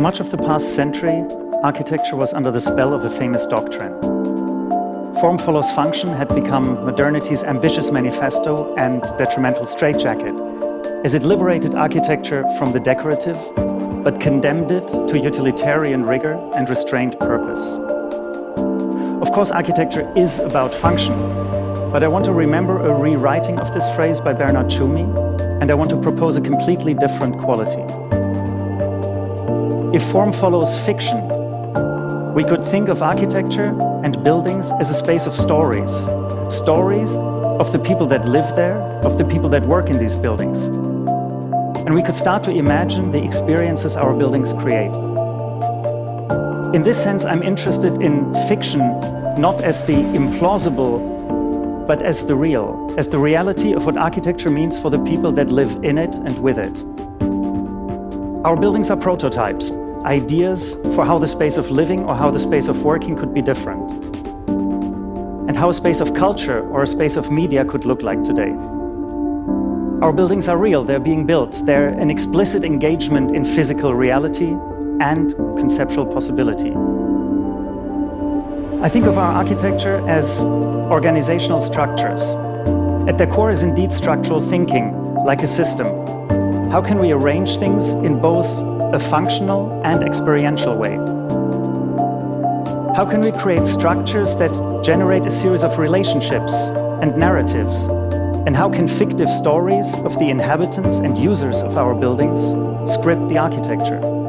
For much of the past century, architecture was under the spell of a famous doctrine. Form follows function had become modernity's ambitious manifesto and detrimental straitjacket, as it liberated architecture from the decorative, but condemned it to utilitarian rigor and restrained purpose. Of course, architecture is about function, but I want to remember a rewriting of this phrase by Bernard Tschumi, and I want to propose a completely different quality. If form follows fiction, we could think of architecture and buildings as a space of stories. Stories of the people that live there, of the people that work in these buildings. And we could start to imagine the experiences our buildings create. In this sense, I'm interested in fiction not as the implausible, but as the real, as the reality of what architecture means for the people that live in it and with it. Our buildings are prototypes, ideas for how the space of living or how the space of working could be different, and how a space of culture or a space of media could look like today. Our buildings are real, they're being built, they're an explicit engagement in physical reality and conceptual possibility. I think of our architecture as organizational structures. At their core is indeed structural thinking, like a system. How can we arrange things in both a functional and experiential way? How can we create structures that generate a series of relationships and narratives? And how can fictive stories of the inhabitants and users of our buildings script the architecture?